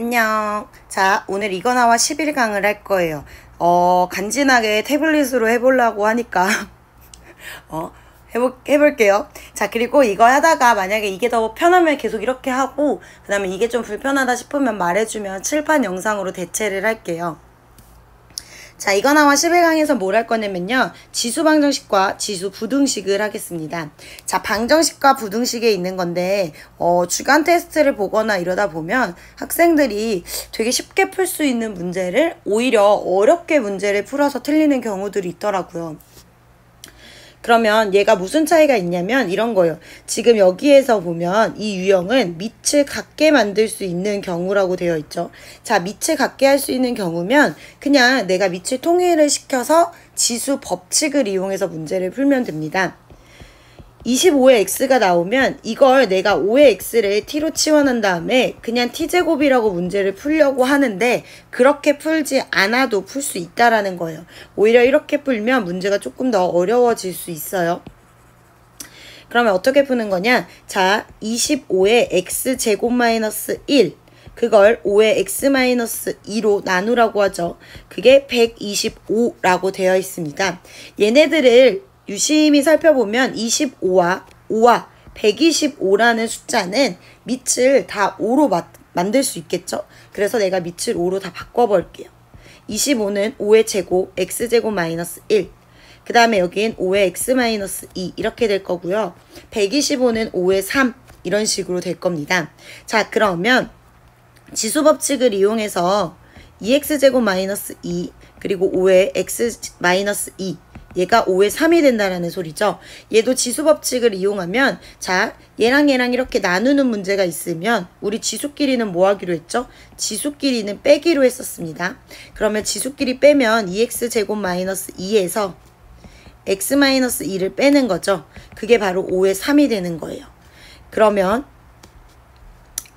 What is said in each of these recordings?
안녕. 자, 오늘 이거 나와 11강을 할 거예요. 어, 간지나게 태블릿으로 해보려고 하니까, 어, 해볼, 해볼게요. 자, 그리고 이거 하다가 만약에 이게 더 편하면 계속 이렇게 하고, 그 다음에 이게 좀 불편하다 싶으면 말해주면 칠판 영상으로 대체를 할게요. 자, 이거 나와 11강에서 뭘 할 거냐면요. 지수 방정식과 지수 부등식을 하겠습니다. 자, 방정식과 부등식에 있는 건데, 어, 주간 테스트를 보거나 이러다 보면 학생들이 되게 쉽게 풀 수 있는 문제를 오히려 어렵게 문제를 풀어서 틀리는 경우들이 있더라고요. 그러면 얘가 무슨 차이가 있냐면 이런 거예요. 지금 여기에서 보면 이 유형은 밑을 같게 만들 수 있는 경우라고 되어 있죠. 자, 밑을 같게 할 수 있는 경우면 그냥 내가 밑을 통일을 시켜서 지수 법칙을 이용해서 문제를 풀면 됩니다. 25의 x가 나오면 이걸 내가 5의 x를 t로 치환한 다음에 그냥 t제곱이라고 문제를 풀려고 하는데 그렇게 풀지 않아도 풀 수 있다라는 거예요. 오히려 이렇게 풀면 문제가 조금 더 어려워질 수 있어요. 그러면 어떻게 푸는 거냐? 자, 25의 x제곱 마이너스 1 그걸 5의 x 마이너스 2로 나누라고 하죠. 그게 125라고 되어 있습니다. 얘네들을 유심히 살펴보면 25와 5와 125라는 숫자는 밑을 다 5로 마, 만들 수 있겠죠? 그래서 내가 밑을 5로 다 바꿔볼게요. 25는 5의 제곱, x제곱 마이너스 1. 그 다음에 여긴 5의 x 마이너스 2 이렇게 될 거고요. 125는 5의 3 이런 식으로 될 겁니다. 자 그러면 지수 법칙을 이용해서 2x제곱 마이너스 2 그리고 5의 x 마이너스 2 얘가 5의 3이 된다라는 소리죠. 얘도 지수 법칙을 이용하면 자 얘랑 얘랑 이렇게 나누는 문제가 있으면 우리 지수끼리는 뭐 하기로 했죠? 지수끼리는 빼기로 했었습니다. 그러면 지수끼리 빼면 2x 제곱 마이너스 2에서 x 마이너스 2를 빼는 거죠. 그게 바로 5의 3이 되는 거예요. 그러면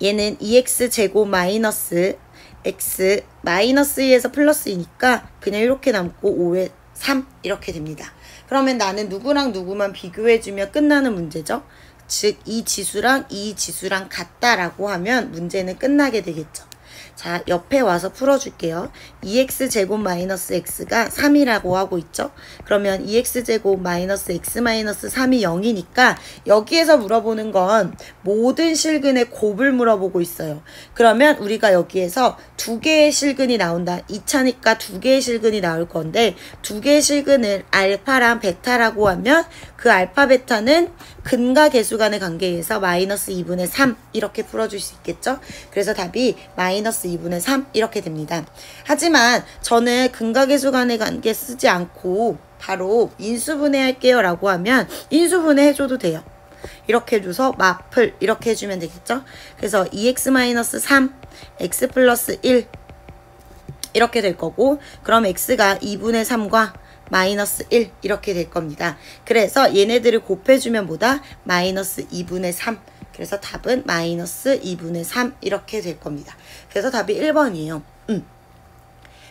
얘는 2x 제곱 마이너스 x 마이너스 2에서 플러스이니까 그냥 이렇게 남고 5의 3 이렇게 됩니다. 그러면 나는 누구랑 누구만 비교해주면 끝나는 문제죠. 즉 이 지수랑 이 지수랑 같다라고 하면 문제는 끝나게 되겠죠. 자, 옆에 와서 풀어줄게요. 2x제곱 마이너스 x가 3이라고 하고 있죠. 그러면 2x제곱 마이너스 x 마이너스 3이 0이니까 여기에서 물어보는 건 모든 실근의 곱을 물어보고 있어요. 그러면 우리가 여기에서 두 개의 실근이 나온다. 2차니까 두 개의 실근이 나올 건데 두 개의 실근을 알파랑 베타라고 하면 그 알파 베타는 근과 개수 간의 관계에서 마이너스 2분의 3 이렇게 풀어줄 수 있겠죠? 그래서 답이 마이너스 2분의 3 이렇게 됩니다. 하지만 저는 근과 개수 간의 관계 쓰지 않고 바로 인수분해 할게요 라고 하면 인수분해 해줘도 돼요. 이렇게 해줘서 마플 이렇게 해주면 되겠죠? 그래서 2x-3 x 플러스 1 이렇게 될 거고 그럼 x가 2분의 3과 마이너스 1 이렇게 될 겁니다. 그래서 얘네들을 곱해주면 뭐다? 마이너스 2분의 3 그래서 답은 마이너스 2분의 3 이렇게 될 겁니다. 그래서 답이 1번이에요. 음.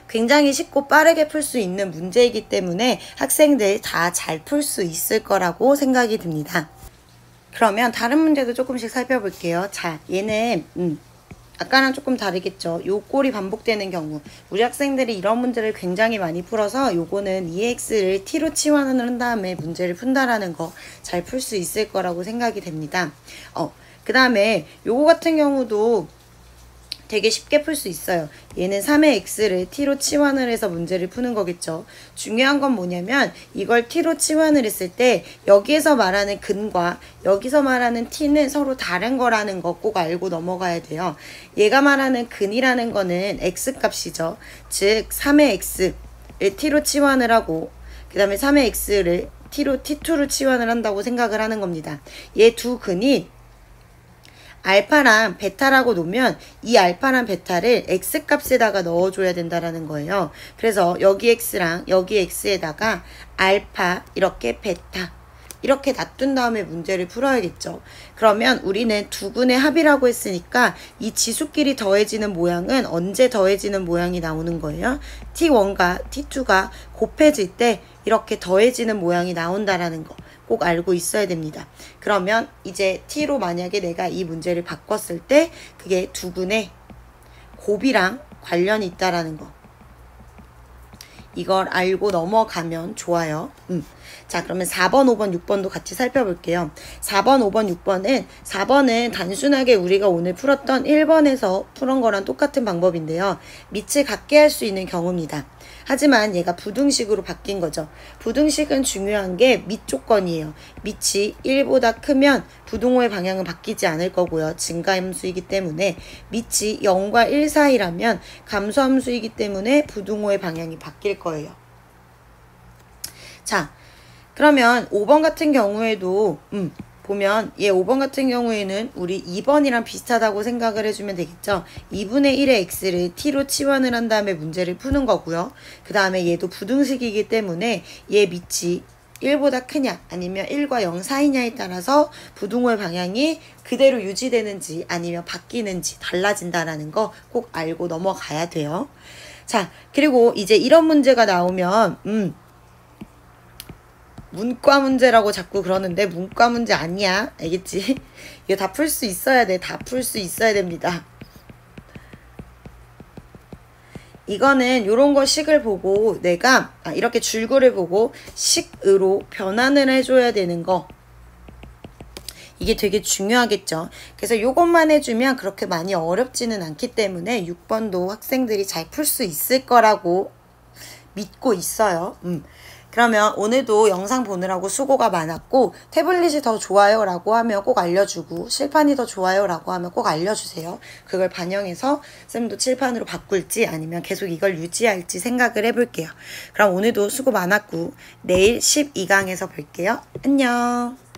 굉장히 쉽고 빠르게 풀 수 있는 문제이기 때문에 학생들 다 잘 풀 수 있을 거라고 생각이 듭니다. 그러면 다른 문제도 조금씩 살펴볼게요. 자, 얘는 음, 아까랑 조금 다르겠죠. 요 꼴이 반복되는 경우 우리 학생들이 이런 문제를 굉장히 많이 풀어서 요거는 EX를 T로 치환을 한 다음에 문제를 푼다라는 거 잘 풀 수 있을 거라고 생각이 됩니다. 어, 그 다음에 요거 같은 경우도 되게 쉽게 풀 수 있어요. 얘는 3의 x를 t로 치환을 해서 문제를 푸는 거겠죠. 중요한 건 뭐냐면 이걸 t로 치환을 했을 때 여기에서 말하는 근과 여기서 말하는 t는 서로 다른 거라는 거 꼭 알고 넘어가야 돼요. 얘가 말하는 근이라는 거는 x 값이죠. 즉 3의 x를 t로 치환을 하고 그 다음에 3의 x를 t로 t2로 치환을 한다고 생각을 하는 겁니다. 얘 두 근이 알파랑 베타라고 놓으면 이 알파랑 베타를 x값에다가 넣어줘야 된다라는 거예요. 그래서 여기 x랑 여기 x에다가 알파 이렇게 베타 이렇게 놔둔 다음에 문제를 풀어야겠죠. 그러면 우리는 두근의 합이라고 했으니까 이 지수끼리 더해지는 모양은 언제 더해지는 모양이 나오는 거예요? t1과 t2가 곱해질 때 이렇게 더해지는 모양이 나온다라는 거. 꼭 알고 있어야 됩니다. 그러면 이제 t로 만약에 내가 이 문제를 바꿨을 때 그게 두근의 곱이랑 관련이 있다라는 거. 이걸 알고 넘어가면 좋아요. 음. 자, 그러면 4번, 5번, 6번도 같이 살펴볼게요. 4번, 5번, 6번은 4번은 단순하게 우리가 오늘 풀었던 1번에서 풀은 거랑 똑같은 방법인데요. 밑을 갖게 할 수 있는 경우입니다. 하지만 얘가 부등식으로 바뀐 거죠. 부등식은 중요한 게 밑 조건이에요. 밑이 1보다 크면 부등호의 방향은 바뀌지 않을 거고요. 증가함수이기 때문에 밑이 0과 1 사이라면 감소함수이기 때문에 부등호의 방향이 바뀔 거예요. 자, 그러면 5번 같은 경우에도 음, 보면 얘 5번 같은 경우에는 우리 2번이랑 비슷하다고 생각을 해주면 되겠죠. 2분의 1의 x를 t로 치환을 한 다음에 문제를 푸는 거고요. 그 다음에 얘도 부등식이기 때문에 얘 밑이 1보다 크냐 아니면 1과 0 사이냐에 따라서 부등호의 방향이 그대로 유지되는지 아니면 바뀌는지 달라진다라는 거 꼭 알고 넘어가야 돼요. 자, 그리고 이제 이런 문제가 나오면 음 문과 문제라고 자꾸 그러는데 문과 문제 아니야. 알겠지? 이거 다 풀 수 있어야 돼. 다 풀 수 있어야 됩니다. 이거는 요런 거 식을 보고 내가 아, 이렇게 줄글을 보고 식으로 변환을 해줘야 되는 거 이게 되게 중요하겠죠. 그래서 요것만 해주면 그렇게 많이 어렵지는 않기 때문에 6번도 학생들이 잘 풀 수 있을 거라고 믿고 있어요. 음. 그러면 오늘도 영상 보느라고 수고가 많았고 태블릿이 더 좋아요 라고 하면 꼭 알려주고 실판이 더 좋아요 라고 하면 꼭 알려주세요. 그걸 반영해서 쌤도 칠판으로 바꿀지 아니면 계속 이걸 유지할지 생각을 해볼게요. 그럼 오늘도 수고 많았고 내일 12강에서 뵐게요. 안녕